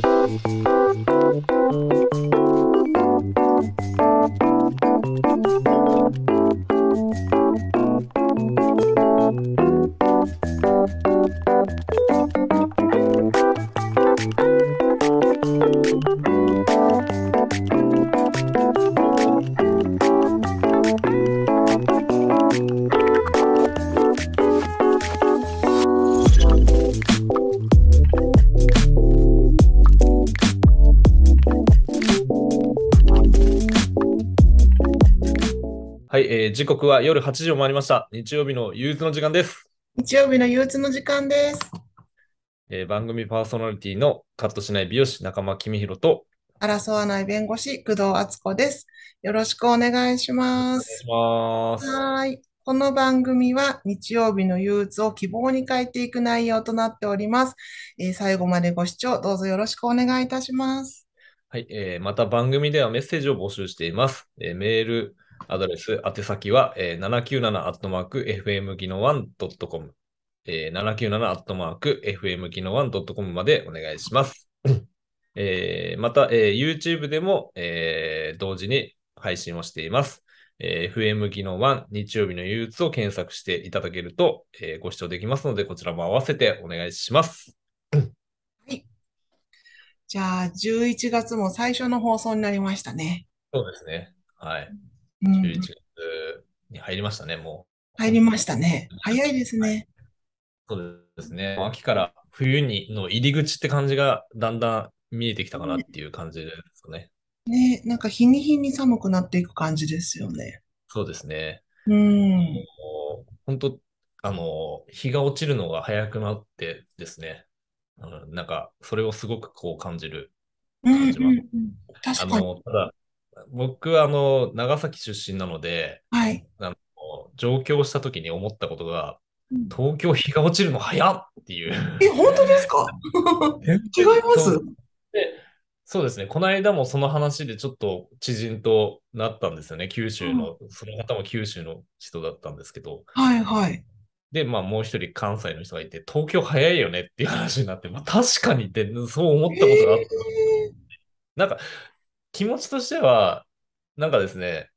Thank you. 時刻は夜8時を回りました。日曜日の憂鬱の時間です。日曜日の憂鬱の時間です。えー番組パーソナリティのカットしない美容師中間公弘と、争わない弁護士、工藤敦子です。よろしくお願いします。ます。はーい。この番組は日曜日の憂鬱を希望に変えていく内容となっております。えー最後までご視聴どうぞよろしくお願いいたします。はい、えーまた番組ではメッセージを募集しています。えーメールアドレス、宛先は、えー、797-fm 技能 1.com、えー、797-fm 技能 1.com までお願いします。えーまた、えー YouTube でも、えー同時に配信をしています。えー FM 技能1日曜日の憂鬱を検索していただけると、えーご視聴できますので、こちらも合わせてお願いします。じゃあ、11月も最初の放送になりましたね。そうですね。はい。うん11月に入りましたね、もう。入りましたね。早いですね。そうですね。秋から冬にの入り口って感じがだんだん見えてきたかなっていう感じですかね。ね、なんか日に日に寒くなっていく感じですよね。そうですね。うん。本当、あの、日が落ちるのが早くなってですね。うん、なんか、それをすごくこう感じる。うんうん感じますうん。あ確かに。の、ただ、僕はあの、長崎出身なので、はい。あの上京した時に思ったことが、うん東京日が落ちるの早っっていう。え、本当ですか？違います？そうで、そうですね。この間もその話でちょっと知人となったんですよね。九州の、その方も九州の人だったんですけど。はいはい。で、まあもう一人関西の人がいて、東京早いよねっていう話になって、まあ確かにってそう思ったことがあった。なんか気持ちとしては、なんかですね、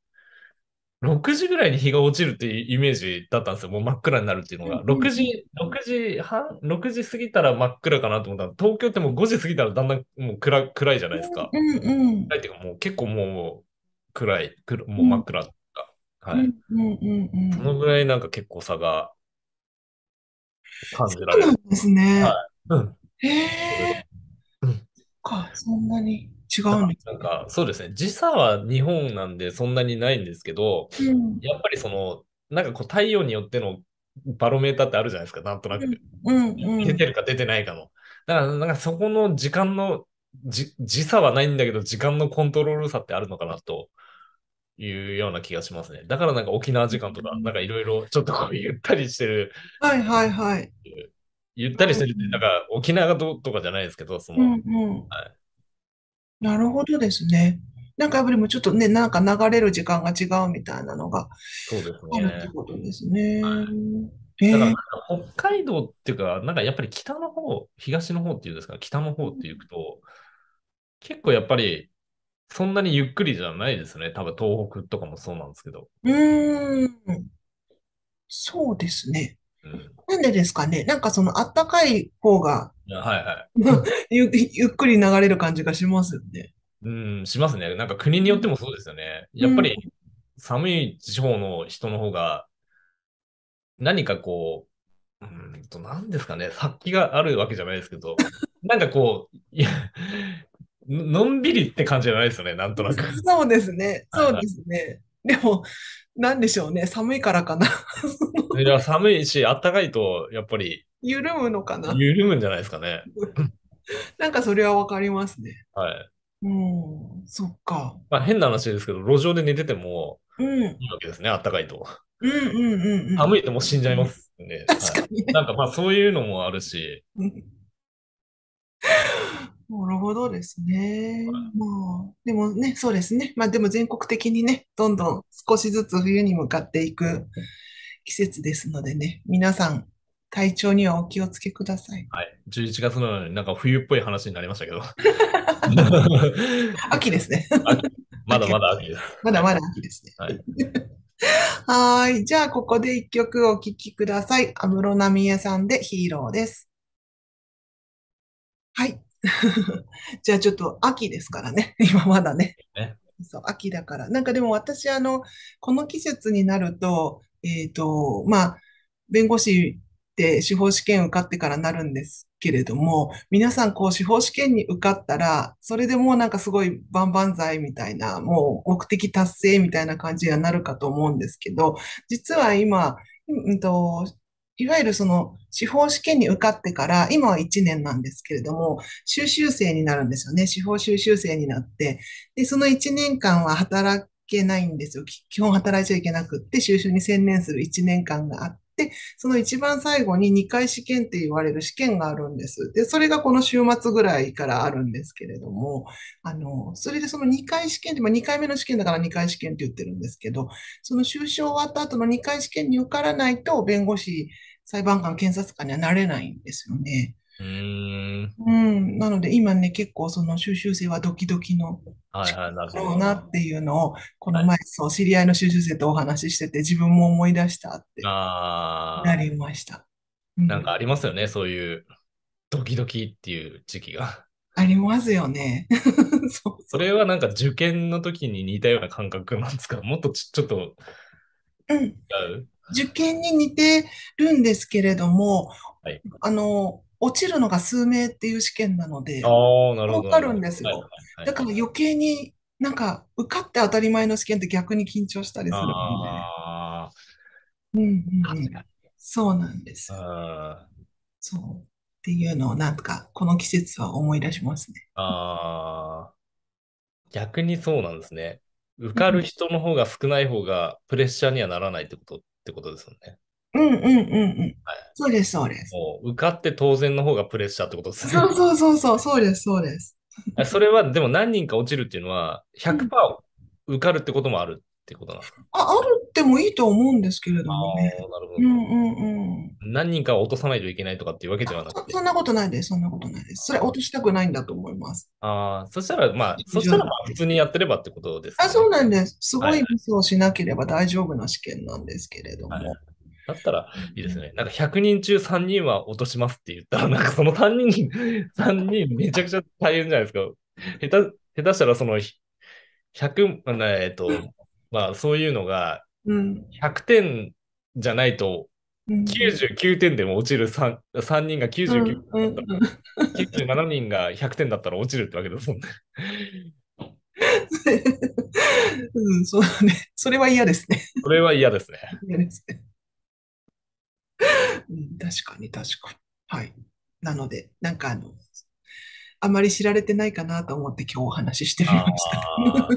6時ぐらいに日が落ちるっていうイメージだったんですよ。もう真っ暗になるっていうのが。うんうん6時、6時半、6時過ぎたら真っ暗かなと思ったら、東京ってもう5時過ぎたらだんだんもう暗暗いじゃないですか。うんうん。暗いっていうかもう結構もう暗い、暗もう真っ暗だった。はい。うんうんうんうん。そのぐらいなんか結構差が感じらそうれる。なんですね。はうん。へえ。うんか、そんなに違うんです。なんか、そうですね。時差は日本なんでそんなにないんですけど、うんやっぱりその、なんかこう太陽によってのバロメーターってあるじゃないですか、なんとなく。うんうん出てるか出てないかの。だから、なんかそこの時間の、じ時差はないんだけど、時間のコントロール差ってあるのかなというような気がしますね。だからなんか沖縄時間とか、なんかいろいろちょっとこうゆったりしてる、はいはいはい。ゆったりしてるって、なんか沖縄がどうとかじゃないですけど、その、うんうんはい。なるほどですね。なんかやっぱりもうちょっとね、なんか流れる時間が違うみたいなのがそうですあるってね。ことですね。はえだからなんか北海道っていうか、なんかやっぱり北の方、東の方っていうんですか、北の方っていうと、結構やっぱりそんなにゆっくりじゃないですね。多分東北とかもそうなんですけど。うーん。そうですね。うん。なんでですかね？なんかそのあったかい方がはいはい。ゆ、ゆっくり流れる感じがしますよね。うん、しますね。なんか国によってもそうですよね。やっぱり寒い地方の人の方が、何かこう、うーんと、なんですかね、殺気があるわけじゃないですけど、なんかこう、いや、ののんびりって感じじゃないですよね、なんとなく。そうですね。はいそうですね。でも、なんでしょうね。寒いからかな。いや、寒いし、暖かいと、やっぱり緩むのかな。緩むんじゃないですかね。なんかそれはわかりますね。はい。うん。そっか。まあ、変な話ですけど、路上で寝ててもうん。いいわけですね、暖かいと。うんうんうんうん。寒いともう死んじゃいますね。確かにね。はいなんかまあ、そういうのもあるし、うんなるほどですね。まあ、でもね、そうですね。まあでも全国的にね、どんどん少しずつ冬に向かっていく季節ですのでね、皆さん体調にはお気をつけください。はい。11月なのになんか冬っぽい話になりましたけど。秋ですね。秋 まだまだ秋です。まだまだ秋ですね。はい。はーい。じゃあ、ここで一曲お聴きください。安室奈美恵さんでヒーローです。はい。じゃあ、ちょっと秋ですからね。今まだね。ねそう、秋だから。なんかでも私、あの、この季節になると、えっと、まあ、弁護士って司法試験受かってからなるんですけれども、皆さんこう司法試験に受かったら、それでもうなんかすごい万々歳みたいな、もう目的達成みたいな感じにはなるかと思うんですけど、実は今、うんと、いわゆるその司法試験に受かってから、今は1年なんですけれども、修習生になるんですよね。司法修習生になって。で、その1年間は働けないんですよ。基本働いちゃいけなくって、修習に専念する1年間があっで、その一番最後に2回試験って言われる試験があるんです。で、それがこの週末ぐらいからあるんですけれども、あの、それでその2回試験って、まあ2回目の試験だから2回試験って言ってるんですけど、その修習終わった後の2回試験に受からないと、弁護士、裁判官、検察官にはなれないんですよね。うーん。うん。なので今ね、結構その修習生はドキドキのはいはい、なるだろほど。うなっていうのを、この前、そう、知り合いの修習生とお話ししてて、自分も思い出したってあなりました。うんなんかありますよね、そういうドキドキっていう時期が。ありますよね。そうそれはなんか受験の時に似たような感覚なんですか？もっとちちょっとうう？受験に似てるんですけれども、はいあの、落ちるのが数名っていう試験なので。わかるんですよはいはいはいだから余計になんか受かって当たり前の試験って逆に緊張したりするのあで、うんうんあ、うん。そうなんです。あそう。っていうのをなんか、この季節は思い出しますね。あー、逆にそうなんですね。受かる人の方が少ない方がプレッシャーにはならないってことってことですよね。うんうんうんうんはい。そうです、そうです。もう受かって当然の方がプレッシャーってことですね。そうそうそうそう、そうです、そうです。あ それはでも何人か落ちるっていうのは100%受かるってこともあるってことなんですか、あ、あるってもいいと思うんですけれどもね。ああ、なるほど。うんうんうん。何人かを落とさないといけないとかっていうわけではなくて。そそんなことないです、そんなことないです。それ落としたくないんだと思います。ああ、そしたら、まあ、そしたらまあ普通にやってればってことですあ、ね。そうなんです。すごはいいミスをしなければ大丈夫な試験なんですけれども。はいだったらいいですね。なんか100人中3人は落としますって言ったら、なんかその3人、3人めちゃくちゃ大変じゃないですか。下手、下手したらその100、あなえっと、まあそういうのがうん。100点じゃないとうん99点でも落ちる 3, 3人が99うんうん点だったら、97人が100点だったら落ちるってわけですもんね。うん、そうね。それは嫌ですね。それは嫌ですね。嫌ですね。うん、確かに、確かに。はい。なので、なんかあの、あまり知られてないかなと思って今日お話ししてみました。ね。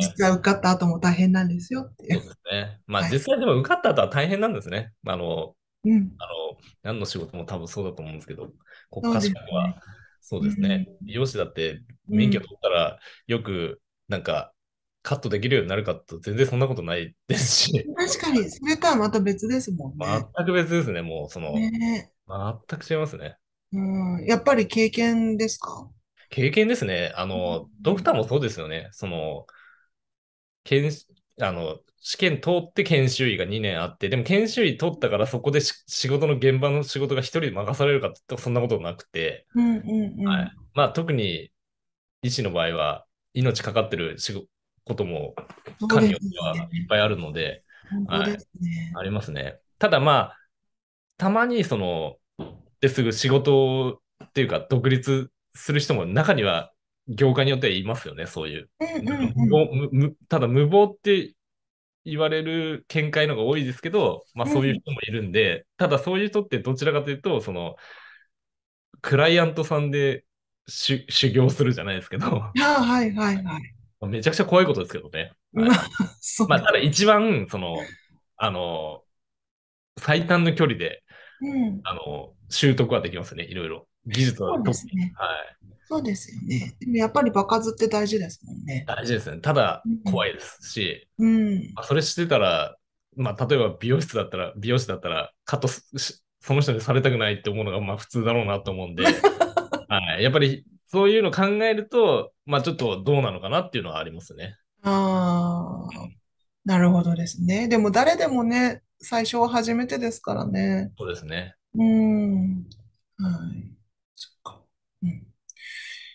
実は受かった後も大変なんですよっていそうう。ですね。まあはい実際でも受かった後は大変なんですね。あの、うん。あの、何の仕事も多分そうだと思うんですけど、国家資格は、そうですね。美容師だってうん免許取ったら、よく、なんか、カットできるようになるかと全然そんなことないですし、確かに、それとはまた別ですもんね。全く別ですね、もう、その、ね全く違いますね。うん、やっぱり経験ですか？経験ですね。あの、ドクターもそうですよね。その、研あの、試験通って研修医が2年あって、でも研修医取ったからそこでし仕事の現場の仕事が1人で任されるかってそんなことなくて、うんうんうん。はい。まあ特に医師の場合は命かかってる仕事もそう管理にはね。いっぱいあるので。ありますね。ただまあ、たまにその、ですぐ仕事っていうか独立する人も中には業界によってはいますよね、そういう。ただ無謀って言われる見解のが多いですけど、まあそういう人もいるんで、ただそういう人ってどちらかというと、その、クライアントさんでし修行するじゃないですけど、はいはいはい。めちゃくちゃ怖いことですけどね。はいまあ、ただ一番、その、あの、最短の距離で、うん。あの、習得はできますね、いろいろ。技術はそうですねはい。そうですよね。でもやっぱり場数って大事ですもんね。大事ですね。ただうん、怖いですし、うん。まあ、それしてたら、まあ、例えば美容室だったら、美容師だったら、カットその人にされたくないって思うのがまあ普通だろうなと思うんで、はい。やっぱりそういうの考えると、まあちょっとどうなのかなっていうのはありますね。ああ、なるほどですね。でも誰でもね、最初は初めてですからね。そうですね。うん。はい。そっか。うん。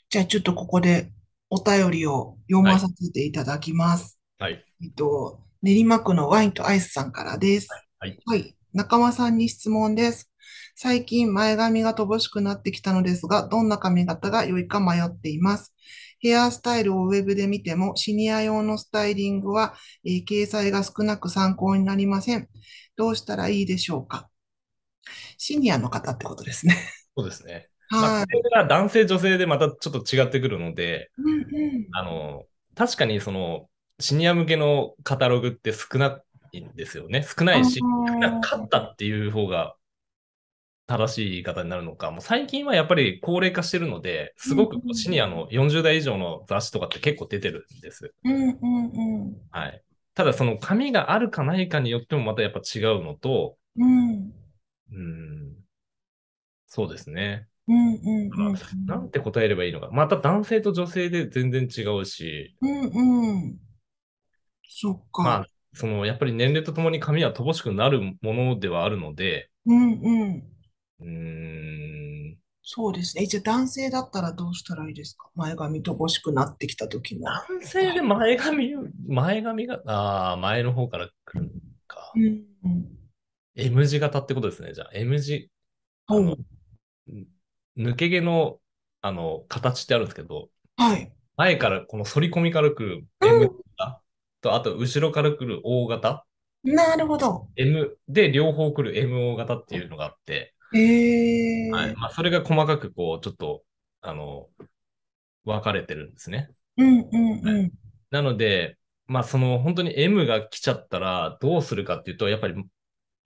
じゃあちょっとここでお便りを読はい。まさせていただきます。はい。えっと、練馬区のワインとアイスさんからです。はい。はい。仲間さんに質問です。最近前髪が乏しくなってきたのですが、どんな髪型が良いか迷っています。ヘアスタイルをウェブで見ても、シニア用のスタイリングは、えー掲載が少なく参考になりません。どうしたらいいでしょうかシニアの方ってことですね。そうですね。まあ、こはい。れが男性、女性でまたちょっと違ってくるので、うんうん。あの、確かにその、シニア向けのカタログって少ないんですよね。少なあいし、少なかったあ、っていう方が正しい言い方になるのか、もう最近はやっぱり高齢化してるので、すうんごくシニアの40代以上の雑誌とかって結構出てるんです。うん。うんうんはい。ただその紙があるかないかによってもまたやっぱ違うのと、うん。うん。うん、そうですね。うんうんなんて答えればいいのか。また男性と女性で全然違うし、うんうん。そっか。まあ、そのやっぱり年齢とともに髪は乏しくなるものではあるので、うんうん。うーん、そうですね。じゃあ男性だったらどうしたらいいですか？前髪乏しくなってきた時の。男性で前髪、前髪が、ああ、前の方から来るのか。うん。うん。M 字型ってことですね。じゃあ、M 字、あの、ほう。抜け毛の、あの、形ってあるんですけど、はい。前からこの反り込みから来る M う型と、あと後ろから来る O 型、ん。なるほど。M で両方来る MO 型っていうのがあって、はい。ええまあ、それが細かくこう、ちょっと、あの、分かれてるんですね。うんうんはい。うん。なので、まあ、その、本当に M が来ちゃったら、どうするかっていうと、やっぱり、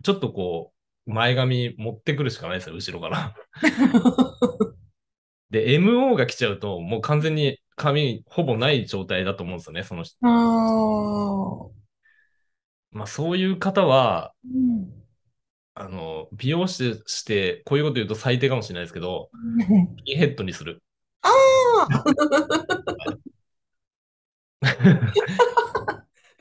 ちょっとこう、前髪持ってくるしかないですよ、後ろから。で、MO が来ちゃうと、もう完全に髪ほぼない状態だと思うんですよね、その人。ああ。まあ、そういう方は、うん。あの、美容師として、こういうこと言うと最低かもしれないですけど、スキンヘッドにする。ああ。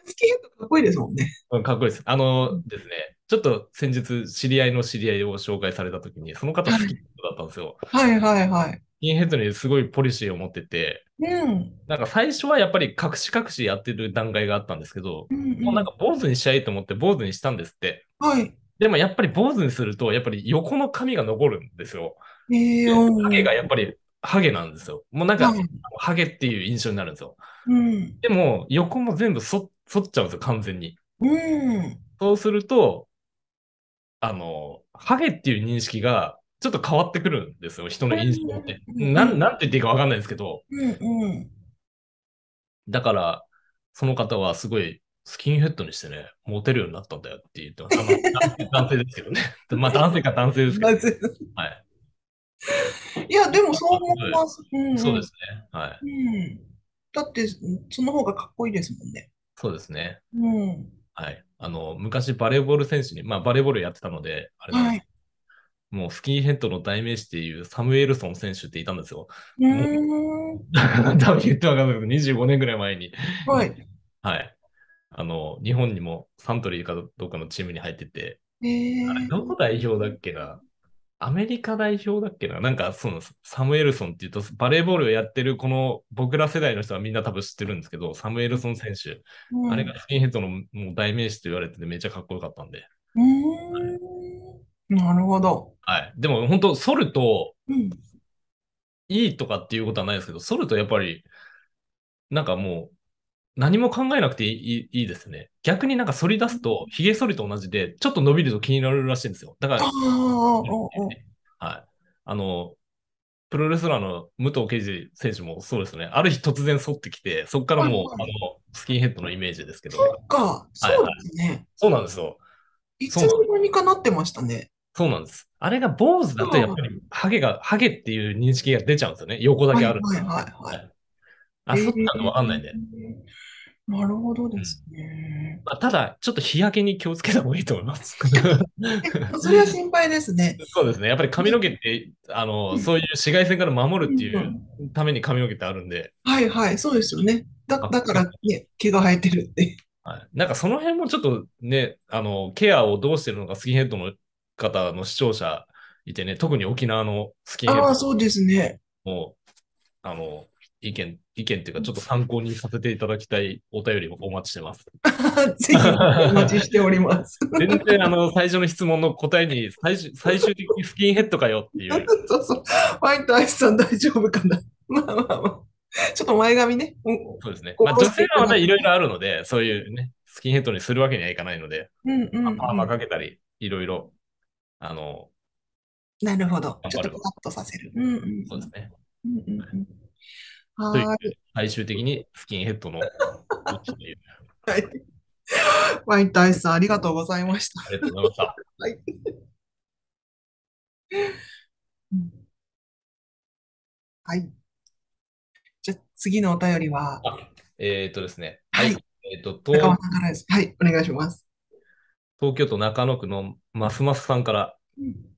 スキンヘッドかっこいいですもんね。うんかっこいいです。あのですね、ちょっと先日、知り合いの知り合いを紹介されたときに、その方はい。スキンヘッドだったんですよ。はいはいはい。スキンヘッドにすごいポリシーを持ってて、うん。なんか最初はやっぱり隠し隠しやってる段階があったんですけど、うんうん。もうなんか坊主にしちゃいと思って坊主にしたんですって。はい。でもやっぱり坊主にすると、やっぱり横の髪が残るんですよ。ええで、ハゲうん。がやっぱりハゲなんですよ。もうなんか、はい。ハゲっていう印象になるんですよ。うん。でも、横も全部そ、反っちゃうんですよ、完全に。うん。そうすると、あの、ハゲっていう認識がちょっと変わってくるんですよ、人のう印象って。ん。なん、うん。なんて言っていいかわかんないですけど、うん。うん。だから、その方はすごいスキンヘッドにしてね、モテるようになったんだよって言ってます。あの、男性ですけどね。まあ男性か男性ですけど。なぜはい。いや、でもそう思います。うんうん。そうですね。はい。うん。だって、その方がかっこいいですもんね。そうですね。うん。はい。あの、昔バレーボール選手に、まあバレーボールやってたので、あれなんです。はい。もうスキンヘッドの代名詞っていうサムエルソン選手っていたんですよ。多分言ってわかんないけど、25年ぐらい前にはい。はい。あの、日本にもサントリーかどっかのチームに入ってて、あれ、どええこ代表だっけな？アメリカ代表だっけな？なんか、その、サムエルソンっていうと、バレーボールをやってるこの僕ら世代の人はみんな多分知ってるんですけど、サムエルソン選手、あれがうん。スキンヘッドのもう代名詞と言われててめっちゃかっこよかったんで。うーん。なるほど。はい。でも本当、反るとうん。いいとかっていうことはないですけど、反るとやっぱり、なんかもう、何も考えなくていいいいですね。逆になんか反り出すと、髭剃りと同じで、ちょっと伸びると気になるらしいんですよ。だから。はい。あの、プロレスラーの武藤敬司選手もそうですね。ある日突然反ってきて、そこからもう、あはいはい。の、スキンヘッドのイメージですけそど、っか。そうではいはい。すね。そうなんですよ。いつ。の間にかなってましたね。そうなんです。あれが坊主だとやっぱはりハゲが、ハゲっていう認識が出ちゃうんですよね。横だいけある。はいはいははい。い。あ、え反ったのわかんないんで。えなるほどですね。まあ、ただ、ちょっと日焼けに気をつけた方がいいと思います。え、それは心配ですね。そうですね。やっぱり髪の毛って、あの、そういう紫外線から守るっていうために髪の毛ってあるんで、はいはい、そうですよね。だ、あだからね、毛が生えてるって。はい、なんかその辺もちょっとね、あの、ケアをどうしてるのか、スキンヘッドの方の視聴者いてね、特に沖縄のスキンヘッああ、ドそうですね。も、あの、意見、意見っていうか、ちょっと参考にさせていただきたいお便りをお待ちしてます。ぜひお待ちしております。全然、あの、最初の質問の答えに最終、最終的にスキンヘッドかよっていう。そうそう。ホワイトアイスさん大丈夫かな？まあまあまあ。ちょっと前髪ね。うんそうですね。まあ、女性はまたいろいろあるので、そういうね、スキンヘッドにするわけにはいかないので、うんうんうんパーマかけたり、いろいろ、あの、なるほど。ちょっとカットさせる。うんうんそうですね。うんうんうんはーい。最終的にスキンヘッドの、あはいホワイトアイスさん、ありがとうございました。りがとうございました。はい。うんはい。じゃあ次のお便りは、えっとですね。はいえっと、中東間さんからです。はい、お願いします。東京都中野区のますますさんから、うん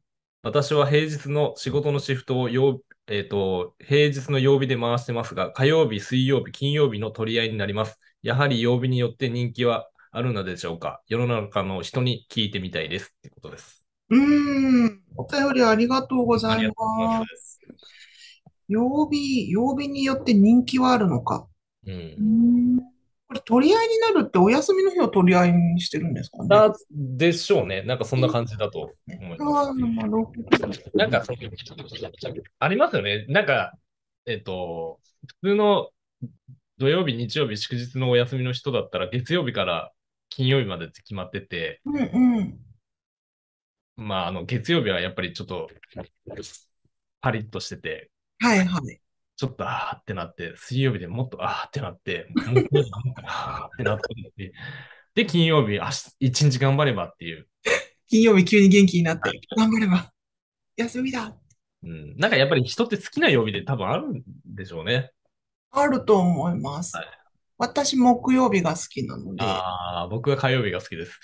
私は平日の仕事のシフトを曜えっと、平日の曜日で回してますが、火曜日、水曜日、金曜日の取り合いになります。やはり曜日によって人気はあるのでしょうか？世の中の人に聞いてみたいですってことです。うーん、お便りありがとうございありがとうございま。ますす。曜日、曜日によって人気はあるのか。う。うんーん。これ取り合いになるってお休みの日を取り合いにしてるんですかね？だでしょうね。なんかそんな感じだと思いあます。あ、なんかその、ありますよね。なんか、えっと、普通の土曜日、日曜日、祝日のお休みの人だったら、月曜日から金曜日までって決まってて、うんうん。まあ、あの、月曜日はやっぱりちょっと、パリッとしてて、はいはい。ちょっとあーってなって、水曜日でもっとあーってなって、もっとあーってなって、で、金曜日、一日頑張ればっていう、金曜日急に元気になって、頑張れば。休みだ。うん、なんかやっぱり人って好きな曜日で多分あるんでしょうね。あると思いますはい。私、木曜日が好きなので。ああ、僕は火曜日が好きです。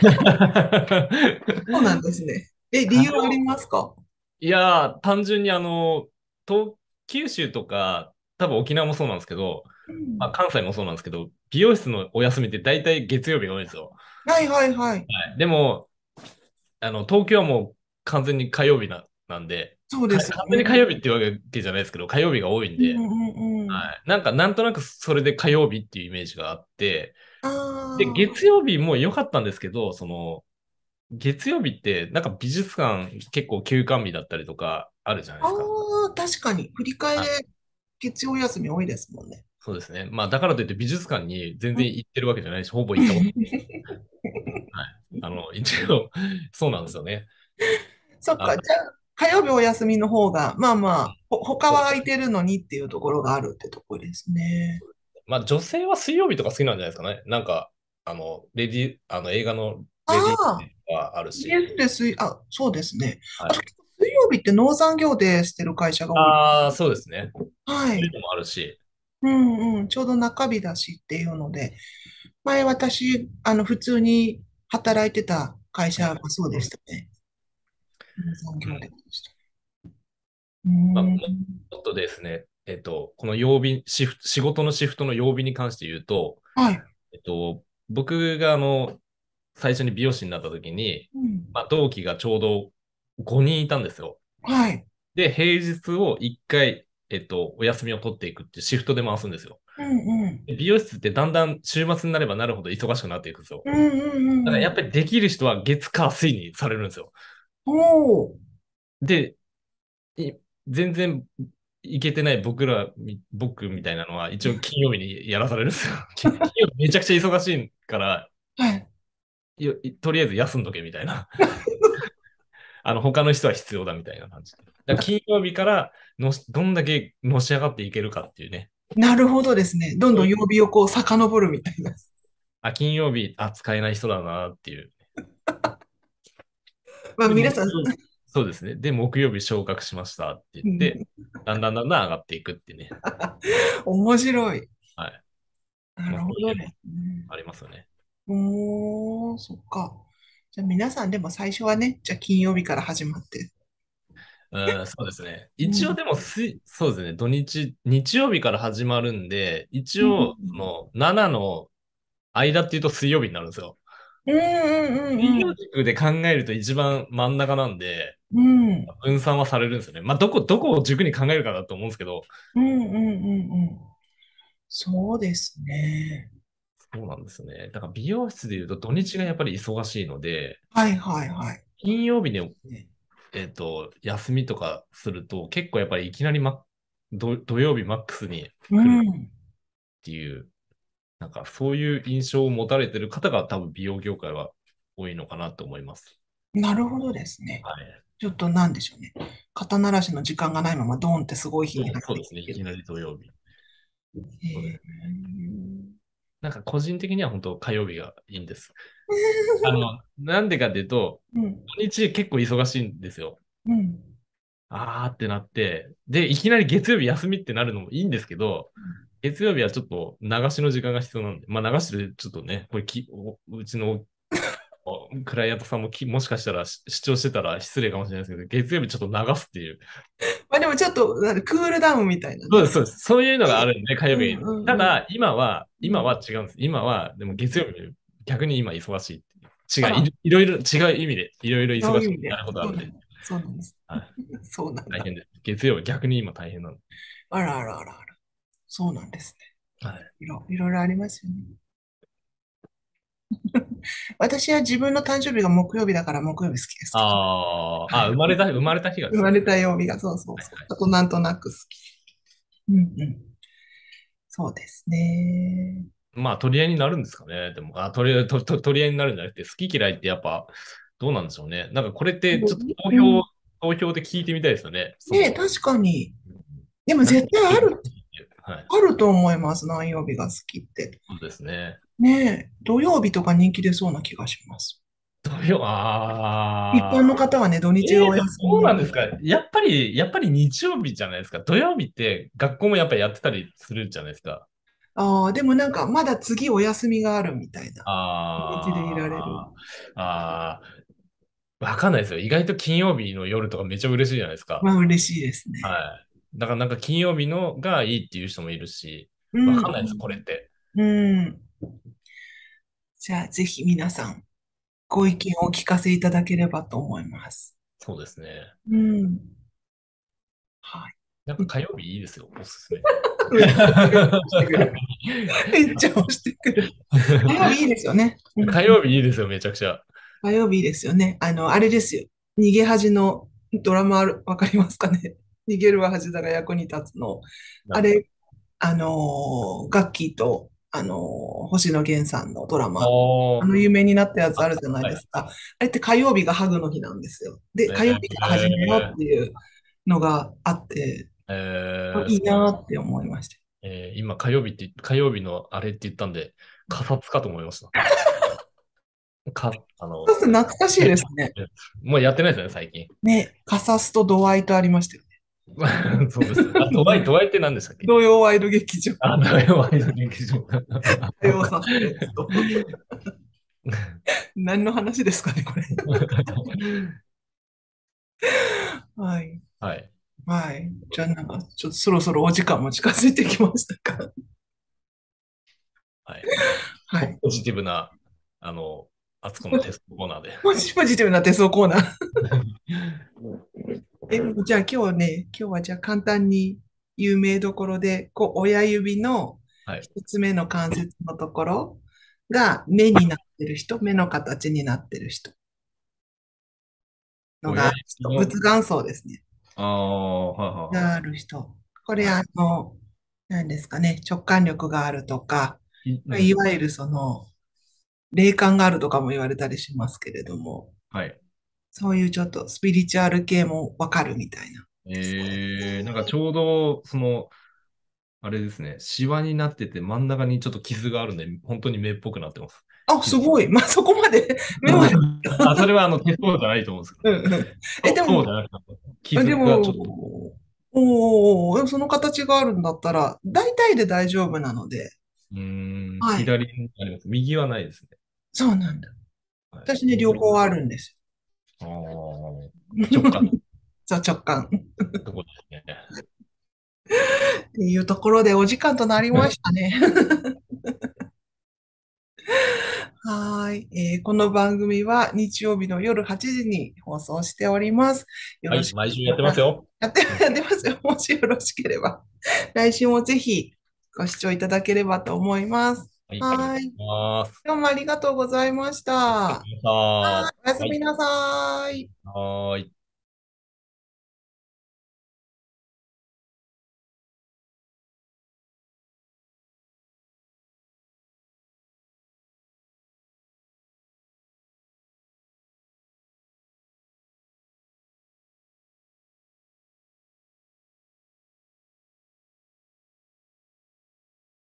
そうなんですね。え、理由ありますか？いやー、単純にあの、東、九州とか、多分沖縄もそうなんですけど、うんまあ、関西もそうなんですけど、美容室のお休みって大体月曜日が多いんですよ。はいはいはい。はい、でも、あの、東京はもう完全に火曜日な、なんで、そうですよ完全に火曜日っていうわけじゃないですけど、火曜日が多いんで、うんうんうん。はい、なんかなんとなくそれで火曜日っていうイメージがあって、あで、ー月曜日も良かったんですけど、その、月曜日ってなんか美術館結構休館日だったりとかあるじゃないあですか。ー、確かに。振り返はれ、月曜休み多いですもんね。そうですね。まあだからといって美術館に全然行ってるわけじゃないし、ほぼ行ったことない。あの、一応、そうなんですよね。そっか、あじゃあ、火曜日お休みの方が、まあまあ、ほ他は空いてるのにっていうところがあるってところですね。まあ女性は水曜日とか好きなんじゃないですかね。なんか、あの、レディ、あの映画のレディあーがあるし。あ、そうですね。はい曜日って農産業でしてる会社が多い。ああ、そうですね。はい。もあるし。うんうん。ちょうど中日だしっていうので、前私、あの、普通に働いてた会社がそうでしたね。農産業でした。うまあん。ちょっとですね、えっと、この曜日、シフト、仕事のシフトの曜日に関して言うと、はい。えっと、僕があの、最初に美容師になった時に、うん。まあ、同期がちょうど5人いたんですよ。はい。で、平日を1回、えっと、お休みを取っていくってシフトで回すんですよ。うんうん。で美容室ってだんだん週末になればなるほど忙しくなっていくんですよ。うんうんうん。だからやっぱりできる人は月火水にされるんですよ。おー。で、い全然いけてない僕らみ、僕みたいなのは一応金曜日にやらされるんですよ。金曜日めちゃくちゃ忙しいから、はい。よとりあえず休んどけみたいな。あの、他の人は必要だみたいな感じで。だ金曜日からのしどんだけのし上がっていけるかっていうね。なるほどですね。どんどん曜日をこう遡るみたいな。あ、金曜日、あ、使えない人だなっていう。で まあ皆さん、そうですね。で、木曜日昇格しましたって言って、だんだんだんだん上がっていくってね。面白い。はい。なるほどね。ありますよね。おー、そっか。じゃあ皆さんでも最初はね、じゃあ金曜日から始まって。うん、そうですね。うん一応でもす、そうですね。土日、日曜日から始まるんで、一応、の7の間っていうと水曜日になるんですよ。うんうん水曜軸で考えると一番真ん中なんで、うん。うん。分散はされるんですよね。まあ、どこ、どこを軸に考えるかだと思うんですけど、うんうんうんうん。そうですね。そうなんですよね。だから美容室で言うと土日がやっぱり忙しいので、はいはいはい。金曜日に、ねえっと、休みとかすると、結構やっぱりいきなりマ土土曜日マックスにっうん。ていう、なんかそういう印象を持たれてる方が多分美容業界は多いのかなと思います。なるほどですね。はい。ちょっとなんでしょうね。肩慣らしの時間がないままドーンってすごい日になってそうですね。いきなり土曜日。へーなんか個人的には本当火曜日がいいんです。あの、なんでかっていうと、うん。土日結構忙しいんですよ。うん。あーってなって、で、いきなり月曜日休みってなるのもいいんですけど、月曜日はちょっと流しの時間が必要なんで、まあ流してるちょっとね、これき、おうちのおクライアントさんもきもしかしたらし視聴してたら失礼かもしれないですけど、月曜日ちょっと流すっていう。まあでもちょっとなんかクールダウンみたいな。そうです、そうです。そういうのがあるんで、火曜日にうんうんうんただ、今は、今は違うんです。今は、でも月曜日、逆に今忙しい違う、いいろいろ、違う意味で、いろいろ忙しいなるほどあるんで、そうなんです。はい そうなんだ大。変です。月曜日、逆に今大変なの。あらあらあらあら。そうなんですね。はい。いろいろありますよね。私は自分の誕生日が木曜日だから木曜日好きです。あーあ、生まれた、生まれた日がね生まれた曜日が、そうそうそう。あとなんとなく好き。うんうん。そうですね。まあ、取り合いになるんですかね。でも、あ、取り合い、とと取り合いになるんじゃなくて、好き嫌いってやっぱ、どうなんでしょうね。なんかこれって、ちょっと投票、うん投票で聞いてみたいですよね。ね確かに。でも絶対ある、はい。あると思います。何曜日が好きって。そうですね。ねえ、土曜日とか人気出そうな気がします。土曜、ああ。一般の方はね、土日がお休み。そうなんですか？やっぱり、やっぱり日曜日じゃないですか？土曜日って学校もやっぱりやってたりするじゃないですか。ああ、でもなんか、まだ次お休みがあるみたいな。ああ。土日でいられるああ。わかんないですよ。意外と金曜日の夜とかめっちゃ嬉しいじゃないですか。まあ、嬉しいですね。はい。だからなんか金曜日のがいいっていう人もいるし、うんわかんないです、これって。うん。じゃあ、ぜひ皆さん、ご意見をお聞かせいただければと思います。そうですね。うん。はい。なんか火曜日いいですよ、おすすめ。めっちゃ押してくる。火曜日いいですよね。うん火曜日いいですよ、めちゃくちゃ。火曜日いいですよね。あの、あれですよ。逃げ恥のドラマある、わかりますかね？逃げるは恥だが役に立つの。あれ、あのーガッキーと、あのー星野源さんのドラマ。あの有名になったやつあるじゃないですか。あれって火曜日がハグの日なんですよ。で、えー火曜日から始めようっていうのがあって、えーいいなって思いました。えー今火曜日って、火曜日のあれって言ったんで、カサツかと思いました。か、あの懐かしいですね。もうやってないですよね、最近。ね、カサスとドワイとありましたよね。そうです。あ、ドワイ、ドワイって何でしたっけ？土曜ワイド劇場。あ、ドワイワイド劇場。火曜さん。何の話ですかね、これ。はい。はい。はい。じゃあなんか、ちょっとそろそろお時間も近づいてきましたか。はい。はい。ポジティブな、あの、あつこのテストコーナーで。ポジポジティブな手相コーナー。え、じゃあ今日ね、今日はじゃあ簡単に有名どころで、こう、親指のはい。一つ目の関節のところが目になってる人、目の形になってる人のが仏眼層ですね。ああ、はいはいはい。がある人。これあの、何ですかね、直感力があるとか、いわゆるその、霊感があるとかも言われたりしますけれども、はい。そういうちょっとスピリチュアル系もわかるみたいな。えー、なんかちょうど、その、あれですね、シワになってて真ん中にちょっと傷があるんで、本当に目っぽくなってます。あ、すごい。まあ、そこまで、目まで。あ、それはあの、手相じゃないと思うんですけど。うんうんえ、でも傷がちょっと。、おーおーでもその形があるんだったら、大体で大丈夫なので、うーん。はい。左にあります。右はないですね。そうなんだ。はい私ね、両方あるんです直感の そう、直感。とこですね。っていうところでお時間となりましたね。はー い、えーこの番組は日曜日の夜8時に放送しております。よはいろし、く毎週やってますよ。やって、やってますよ。もしよろしければ。来週もぜひご視聴いただければと思います。はい。はーい。ありがとうございます。どうもありがとうございました。はおやすみなさーい。はーい。